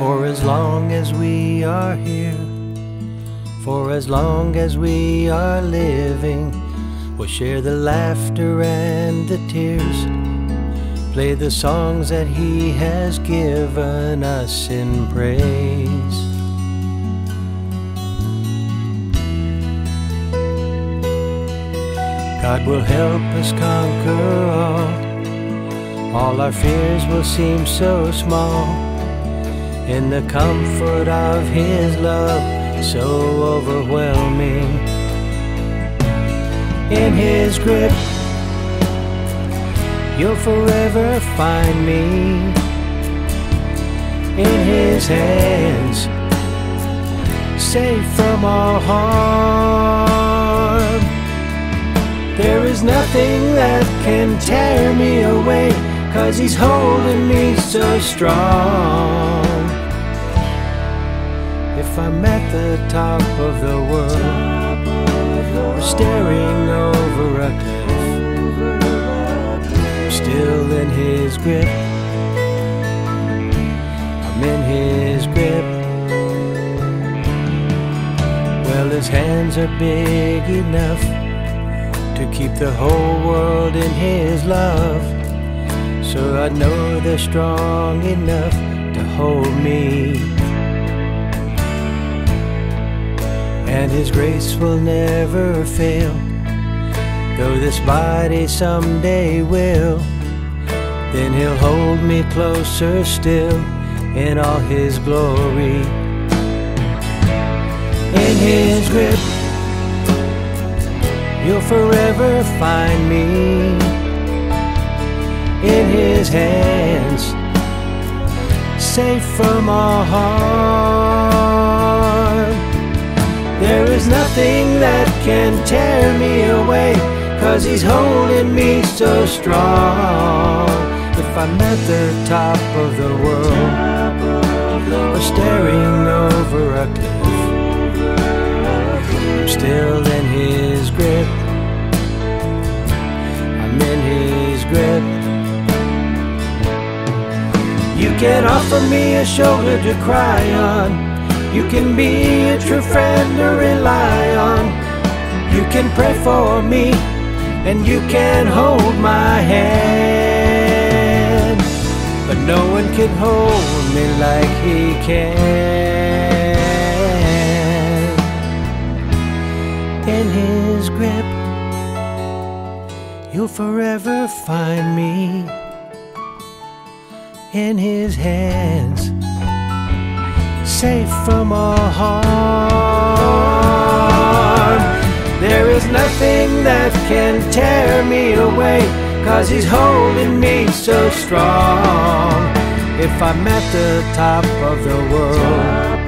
For as long as we are here, for as long as we are living, we'll share the laughter and the tears. Play the songs that He has given us in praise. God will help us conquer all. All our fears will seem so small. In the comfort of His love, so overwhelming. In His grip, you'll forever find me. In His hands, safe from all harm. There is nothing that can tear me away, cause he's holding me so strong. If I'm at the top of the world, or staring over a cliff, still in his grip. I'm in his grip. Well, his hands are big enough to keep the whole world in His love. So I know they're strong enough to hold me. And His grace will never fail, though this body someday will. Then He'll hold me closer still in all His glory. In His grip you'll forever find me in his hands, safe from all harm. Nothing that can tear me away, cause he's holding me so strong. If I'm at the top of the world, or staring over a cliff, I'm still in his grip. I'm in his grip. You can offer me a shoulder to cry on. You can be a true friend to rely on. You can pray for me, and you can hold my hand. But no one can hold me like he can. In his grip, you'll forever find me. In his hands, safe from all harm. There is nothing that can tear me away, cause he's holding me so strong. If I'm at the top of the world,